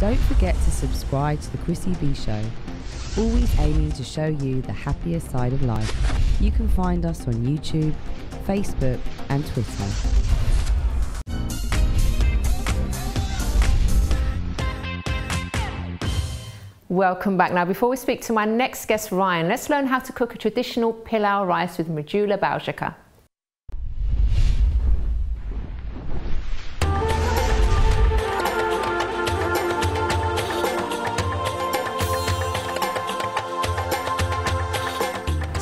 Don't forget to subscribe to the Chrissy B Show, always aiming to show you the happier side of life. You can find us on YouTube, Facebook, and Twitter. Welcome back. Now, before we speak to my next guest, Ryan, let's learn how to cook a traditional pilau rice with Mridula Baljekar.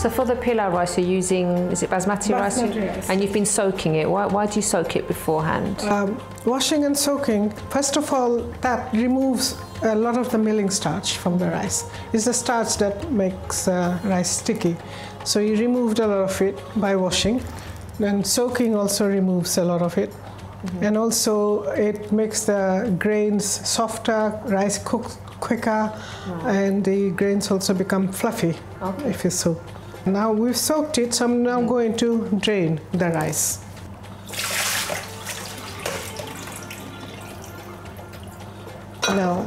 So for the pilau rice, you're using, is it basmati, rice? Basmati rice. And you've been soaking it. Why, why do you soak it beforehand? Um, washing and soaking, first of all, that removes a lot of the milling starch from the rice. It's the starch that makes uh, rice sticky. So you removed a lot of it by washing. Then soaking also removes a lot of it. And also it makes the grains softer, rice cooks quicker, and the grains also become fluffy if you soak. Now we've soaked it, so I'm now mm. going to drain the rice. Now,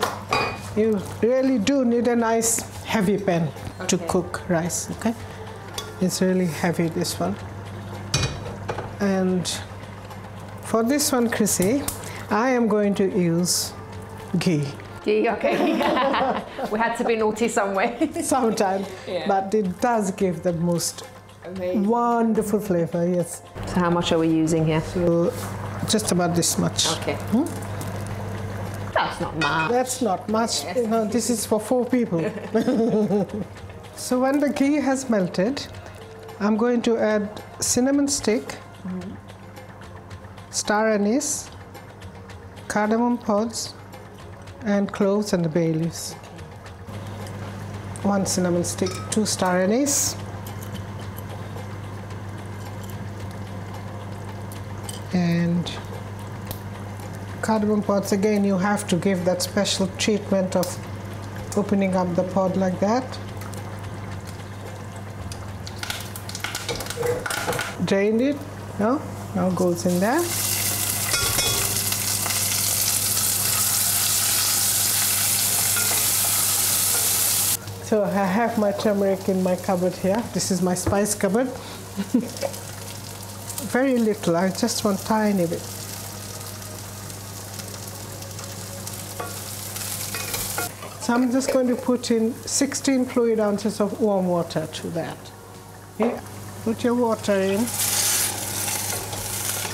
you really do need a nice heavy pan to cook rice, okay? It's really heavy, this one. And for this one, Chrissy, I am going to use ghee Yeah, okay. we had to be naughty somewhere. sometimes, Yeah. but it does give the most wonderful flavor, yes. So how much are we using here? So just about this much. Okay. Hmm? That's not much. That's not much. You know, this is for four people. so when the ghee has melted, I'm going to add cinnamon stick, mm-hmm. star anise, cardamom pods, and cloves and the bay leaves. One cinnamon stick, two star anise, and cardamom pods again you have to give that special treatment of opening up the pod like that. Drained it no? Now goes in there so I have my turmeric in my cupboard here this is my spice cupboard very little I just want tiny bit So I'm just going to put in 16 fluid ounces of warm water to that. Okay, put your water in.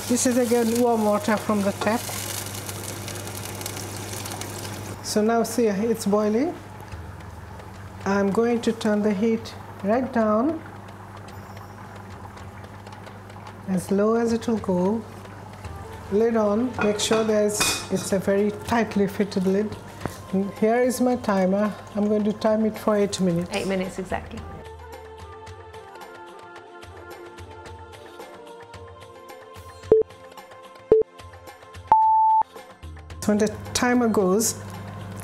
This is again warm water from the tap. So now see it's boiling. I'm going to turn the heat right down as low as it will go. Lid on, make sure there's it's a very tightly fitted lid. And here is my timer. I'm going to time it for eight minutes. Eight minutes exactly. When the timer goes,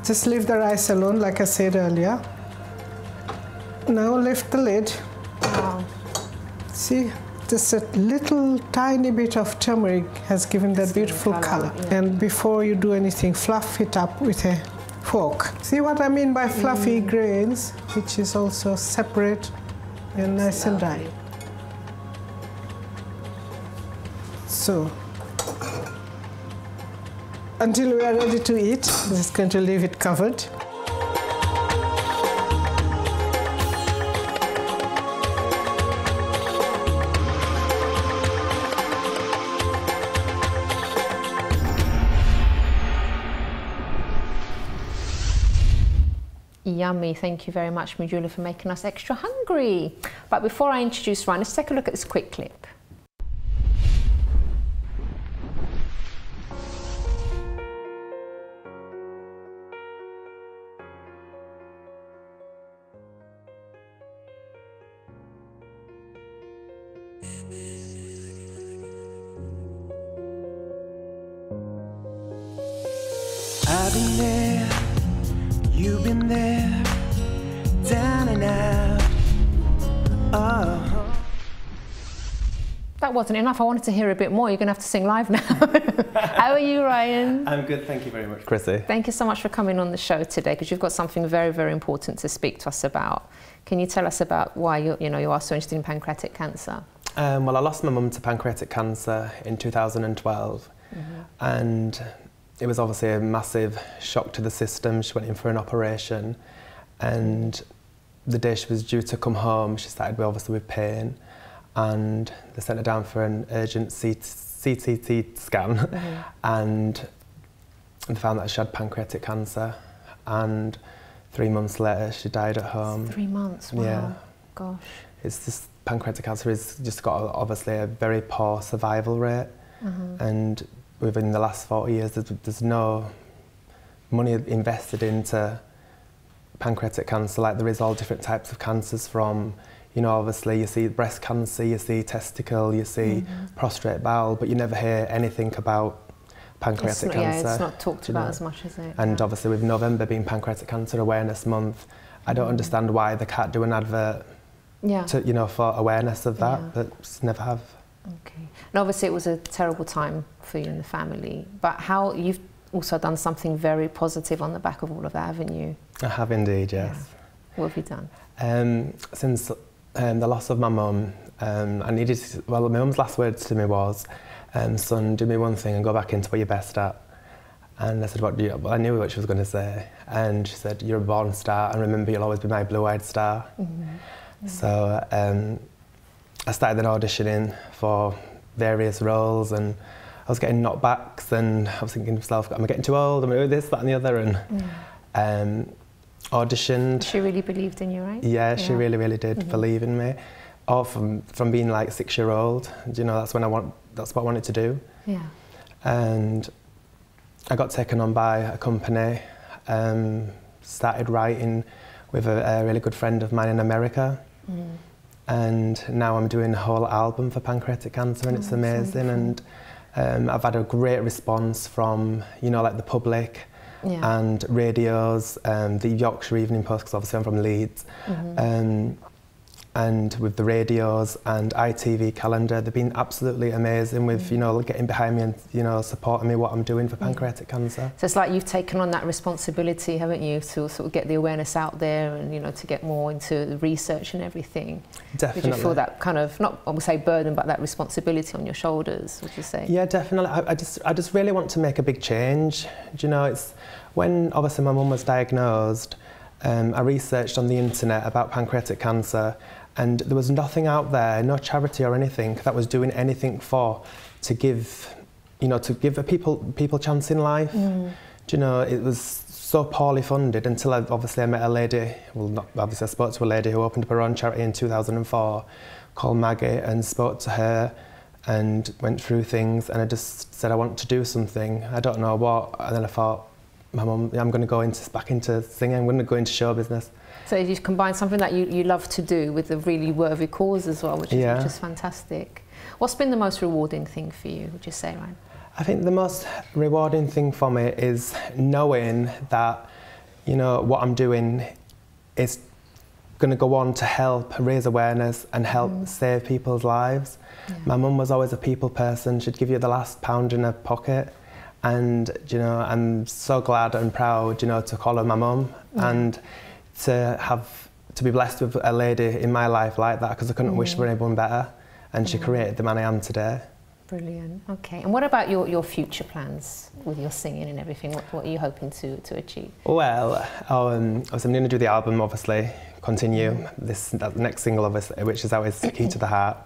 just leave the rice alone, like I said earlier. Now lift the lid. Wow. See, just a little tiny bit of turmeric has given that beautiful colour, color. And before you do anything, fluff it up with a fork. See what I mean by fluffy grains, which is also separate and nice and dry. So, until we are ready to eat, I'm just going to leave it covered. Yummy. Thank you very much, Mujula, for making us extra hungry. But before I introduce Ryan, let's take a look at this quick clip. I've been there, that wasn't enough. I wanted to hear a bit more. You're going to have to sing live now. How are you, Ryan? I'm good, thank you very much, Chrissy. Thank you so much for coming on the show today because you've got something very, very important to speak to us about. Can you tell us about why you, you know, you are so interested in pancreatic cancer? Um, well, I lost my mum to pancreatic cancer in 2012, and it was obviously a massive shock to the system. She went in for an operation, and the day she was due to come home, she started with, obviously with pain, and they sent her down for an urgent CT, scan, mm-hmm. and they found that she had pancreatic cancer, and three months later she died at home. Three months. Wow. Yeah. Gosh. It's just pancreatic cancer has just got a- obviously a very poor survival rate, mm-hmm. and within the last 40 years, there's, there's no money invested into pancreatic cancer. Like there is all different types of cancers from, you know, obviously you see breast cancer, you see testicle, you see prostate bowel, but you never hear anything about pancreatic not, yeah, cancer. it's not talked about know? as much as it. And yeah. obviously with November being Pancreatic Cancer Awareness Month, I don't understand why they can't do an advert yeah. to, you know, for awareness of that, Yeah. but never have. Okay. And obviously, it was a terrible time for you and the family. But how you've also done something very positive on the back of all of that, haven't you? I have indeed, yes. What have you done? Um, since um, the loss of my mum, um, I needed, to, well, my mum's last words to me was, um, son, do me one thing and go back into what you're best at. And I said, what do you, well, I knew what she was going to say. And she said, you're a born star and remember you'll always be my blue-eyed star. So um, I started then auditioning for various roles and I was getting knockbacks and I was thinking to myself, am I getting too old? Am I doing this, that and the other? And um, auditioned. She really believed in you, right? Yeah, she really, really did believe in me. Or from, from being like six year old, you know, that's when I want, that's what I wanted to do. Yeah. And I got taken on by a company, um, started writing with a, a really good friend of mine in America. And now I'm doing a whole album for pancreatic cancer and it's Oh, that's amazing. And um, I've had a great response from, you know, like the public Yeah. and radios, um, the Yorkshire Evening Post, because obviously I'm from Leeds, Mm-hmm. um, and with the radios and ITV calendar, they've been absolutely amazing with, you know, getting behind me and, you know, supporting me what I'm doing for pancreatic cancer. So it's like you've taken on that responsibility, haven't you, to sort of get the awareness out there and you know to get more into the research and everything. Definitely. Did you feel that kind of not I would say burden, but that responsibility on your shoulders? Would you say? Yeah, definitely. I, I just, I just really want to make a big change. Do you know, it's when obviously my mum was diagnosed. Um, I researched on the internet about pancreatic cancer, and there was nothing out there, no charity or anything that was doing anything for to give, you know, to give a people people chance in life. Mm. Do you know, it was so poorly funded until I, obviously I met a lady. Well, not obviously I spoke to a lady who opened up her own charity in 2004, called Maggie, and spoke to her and went through things and I just said I want to do something. I don't know what. And then I thought, my mum, I'm going to go into back into singing. I'm going to go into show business. So you combine something that you, you love to do with a really worthy cause as well, which is, Yeah. which is fantastic. What's been the most rewarding thing for you, would you say, Ryan? I think the most rewarding thing for me is knowing that, you know, what I'm doing is going to go on to help raise awareness and help mm. save people's lives. My mum was always a people person. She'd give you the last pound in her pocket. And, you know, I'm so glad and proud, you know, to call her my mum and to have, to be blessed with a lady in my life like that because I couldn't wish for anyone better. And she created the man I am today. Brilliant. Okay. And what about your, your future plans with your singing and everything? What, what are you hoping to, to achieve? Well, um, obviously I'm going to do the album, obviously, continue this that next single, obviously, which is out is Key to the Heart,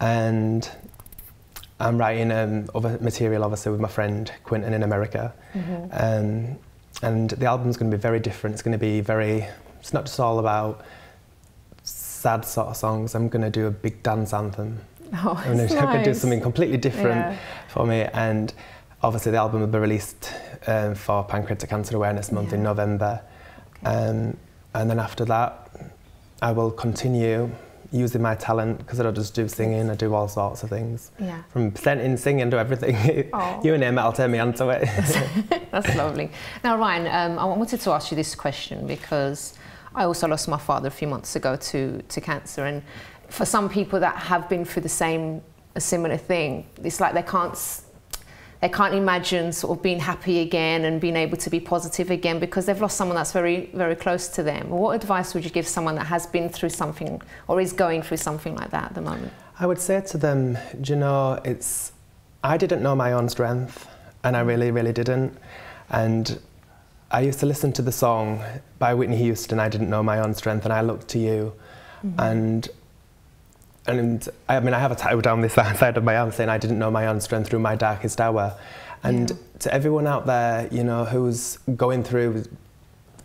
and I'm writing um, other material, obviously, with my friend Quinton in America, um, and the album's going to be very different. It's going to be very. It's not just all about sad sort of songs. I'm going to do a big dance anthem. Oh, I'm going it's to do something completely different Yeah. for me. And obviously, the album will be released um, for Pancreatic Cancer Awareness Month in November. Okay. Um, and then after that, I will continue using my talent because I don't just do singing, I do all sorts of things. Yeah. From presenting, singing, do everything. Oh. you and it, I'll turn me onto it. That's lovely. Now, Ryan, um, I wanted to ask you this question because I also lost my father a few months ago to, to cancer. And for some people that have been through the same a similar thing. It's like they can't they can't imagine sort of being happy again and being able to be positive again because they've lost someone that's very very close to them. What advice would you give someone that has been through something or is going through something like that at the moment? I would say to them, do you know, it's I didn't know my own strength and I really really didn't and I used to listen to the song by Whitney Houston I didn't know my own strength and I looked to you mm-hmm. and and I mean, I have a tattoo down this side of my arm saying I didn't know my own strength through my darkest hour. And yeah. to everyone out there, you know, who's going through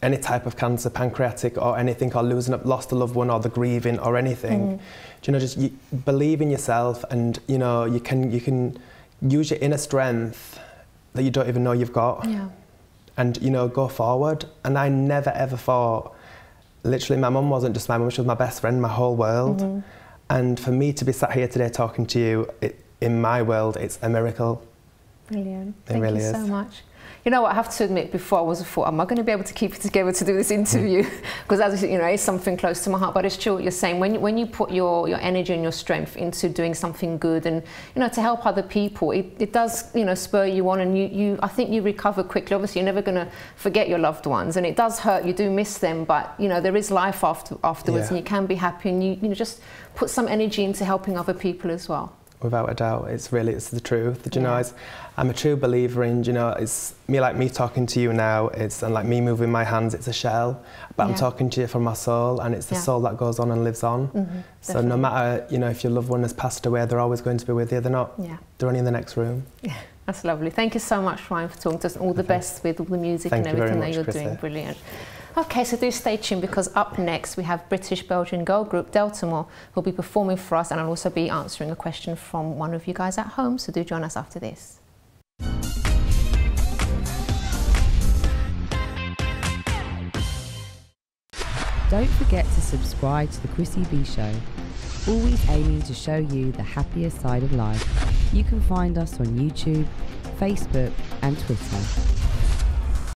any type of cancer, pancreatic or anything, or losing up, lost a loved one, or the grieving, or anything, mm. you know, just you believe in yourself, and you know, you can you can use your inner strength that you don't even know you've got, yeah. and you know, go forward. And I never ever thought, literally, my mum wasn't just my mum; she was my best friend, my whole world. Mm-hmm. And for me to be sat here today talking to you, it, in my world, it's a miracle. Brilliant. It Thank really you is. so much. You know what, I have to admit, before I was a thought, am I going to be able to keep it together to do this interview? Hmm. Because as you know, it's something close to my heart. But it's true what you're saying. When you, when you put your, your energy and your strength into doing something good and, you know, to help other people, it, it does, you know, spur you on and you, you, I think you recover quickly. Obviously, you're never going to forget your loved ones and it does hurt. You do miss them, but, you know, there is life after, afterwards yeah. and you can be happy and you, you know, just put some energy into helping other people as well without a doubt. It's really it's the truth. Do you yeah. know, I'm a true believer in. You know, it's me like me talking to you now. It's and like me moving my hands. It's a shell, but yeah. I'm talking to you from my soul, and it's the yeah. soul that goes on and lives on. Mm-hmm, so no matter you know if your loved one has passed away, they're always going to be with you. They're not. Yeah. They're only in the next room. Yeah. That's lovely. Thank you so much, Ryan, for talking to us. All the best with all the music Thank and everything that you're Chrissy. doing. Brilliant. Okay, so do stay tuned because up next we have British Belgian girl group Deltamore who'll be performing for us and I'll also be answering a question from one of you guys at home, so do join us after this. Don't forget to subscribe to the Chrissy B Show, always aiming to show you the happier side of life. You can find us on YouTube, Facebook and Twitter.